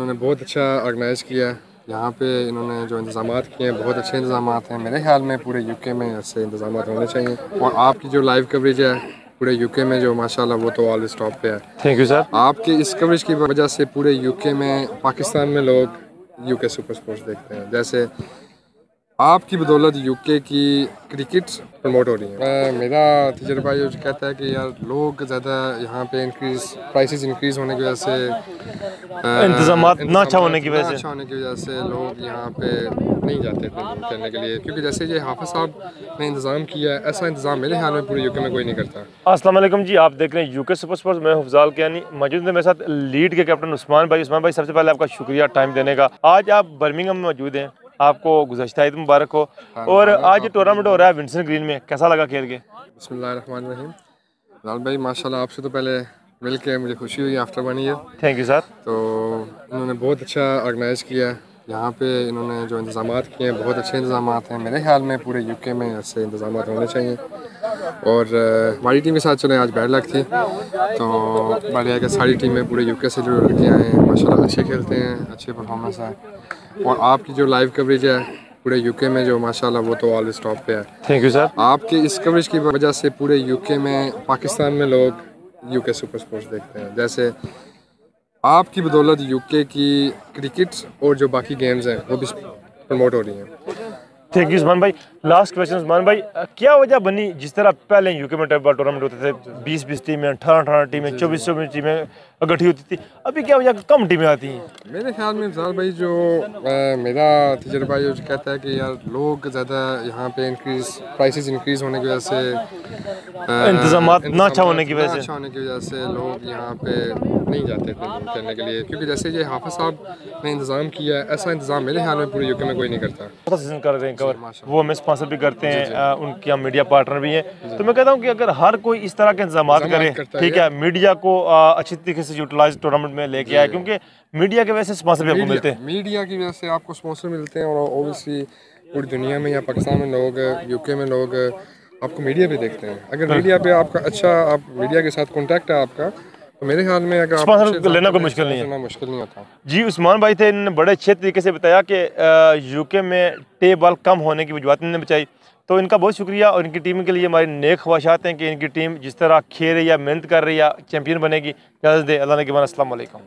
انہوں نے بہت اچھا آرگنائز کیا۔ یہاں پہ انہوں نے جو انتظامات کیے ہیں بہت اچھے انتظامات ہیں۔ میرے خیال میں پورے یو کے میں ایسے انتظامات ہونے چاہیے۔ اور آپ کی جو لائیو کوریج ہے پورے یو کے میں جو ماشاء اللہ وہ تو آلویز ٹاپ پہ ہے۔ تھینک یو سر آپ کے اس کوریج کی وجہ سے پورے یو کے میں پاکستان میں لوگ یو کے سپر اسپورٹس دیکھتے ہیں۔ جیسے آپ کی بدولت یو کے کی کرکٹ پروموٹ ہو رہی ہے؟ میرا تجربہ یہ کہتا ہے کہ یار لوگ زیادہ یہاں پہ انکریز پرائسز انکریز ہونے کی وجہ سے انتظامات نہ اچھا ہونے کی وجہ سے اچھا ہونے کی وجہ سے لوگ یہاں پہ نہیں جاتے تھے کھیلنے کے لیے۔ کیونکہ جیسے یہ حافظ صاحب نے انتظام کیا ہے ایسا انتظام میرے خیال میں پورے یو کے میں کوئی نہیں کرتا۔ السلام علیکم جی آپ دیکھ رہے ہیں یو کے سپر اسپورٹس میں حفظال کیانی موجود ہیں میرے ساتھ لیڈ کے کیپٹن عثمان بھائی۔ عثمان بھائی سب سے پہلے آپ کا شکریہ ٹائم دینے کا۔ آج آپ برمنگم میں موجود ہیں۔ آپ کو گزشتہ عید مبارک ہو۔ اور آج یہ ٹورنامنٹ ہو رہا ہے ونسن گرین میں۔ کیسا لگا کھیل کے؟ بسم اللہ الرحمن الرحیم۔ لال بھائی ماشاء اللہ آپ سے تو پہلے مل کے مجھے خوشی ہوئی after one year thank you sir تو انہوں نے بہت اچھا آرگنائز کیا۔ ہے یہاں پہ انہوں نے جو انتظامات کیے ہیں بہت اچھے انتظامات ہیں۔ میرے خیال میں پورے یو کے میں ایسے انتظامات ہونے چاہیے۔ اور ہماری ٹیم کے ساتھ چلیں آج بیڈ لک تھی۔ تو بڑھیا ہے کہ ساری ٹیمیں پورے یو کے سے جو آئے ہیں۔ ماشاء اللہ اچھے کھیلتے ہیں اچھے پرفارمنس ہے اور آپ کی جو لائیو کوریج ہے پورے یو کے میں جو ماشاء اللہ وہ تو آلویز ٹاپ پہ ہے۔ تھینک یو سر آپ کے اس کوریج کی وجہ سے پورے یو کے میں پاکستان میں لوگ یو کے سپر اسپورٹس دیکھتے ہیں۔ جیسے آپ کی بدولت یو کے کی کرکٹ اور جو باقی گیمز ہیں وہ بھی پروموٹ ہو رہی ہیں۔ تھینک یو بھائی لاسٹ کوشچن عثمان بھائی کیا وجہ بنی جس طرح پہلے یو کے میں ٹورنامنٹ ہوتے تھے بیس بیس ٹیمیں اٹھارہ اٹھارہ ٹیمیں چوبیس چوبیس ٹیمیں اکٹھی ہوتی تھی ابھی کیا وجہ کم ٹیمیں آتی ہیں میرے خیال میں افضال بھائی جو میرا تجربہ یہ کہتا ہے کہ یار لوگ زیادہ یہاں پہ انکریز پرائسز انکریز ہونے کی وجہ سے انتظامات نہ اچھا ہونے کی وجہ سے۔ اچھا ہونے کی وجہ سے لوگ یہاں پہ نہیں جاتے تھے کھیلنے کے لیے۔ کیونکہ جیسے یہ حافظ صاحب نے انتظام کیا ایسا انتظام میرے خیال میں پورے یو کے میں کوئی نہیں کرتا۔ وہ ہمیں اسپانسر بھی کرتے ہیں ان کی ہم میڈیا پارٹنر بھی ہیں۔ تو میں کہتا ہوں کہ اگر ہر کوئی اس طرح کے انتظامات کرے ٹھیک ہے میڈیا کو اچھی طریقے سے یوٹیلائز ٹورنامنٹ میں لے کے آئے کیونکہ میڈیا کی وجہ سے اسپانسر بھی آپ کو ملتے ہیں۔ میڈیا کی وجہ سے آپ کو اسپانسر ملتے ہیں اور اوبیسلی پوری دنیا میں یا پاکستان میں لوگ یو کے میں لوگ آپ کو میڈیا پہ دیکھتے ہیں۔ اگر میڈیا پہ آپ کا اچھا آپ میڈیا کے ساتھ کانٹیکٹ ہے آپ کا میرے خیال میں اگر اسپانسر لینا کوئی مشکل نہیں ہے۔ مشکل نہیں ہوتا جی عثمان بھائی تھے انہوں نے بڑے اچھے طریقے سے بتایا کہ یو کے میں ٹے بال کم ہونے کی وجوہات نے بچائی۔ تو ان کا بہت شکریہ اور ان کی ٹیم کے لیے ہماری نیک خواہشات ہیں کہ ان کی ٹیم جس طرح کھیل رہی ہے محنت کر رہی ہے چیمپئن بنے گی۔ اجازت دے اللہ نے کے السلام علیکم۔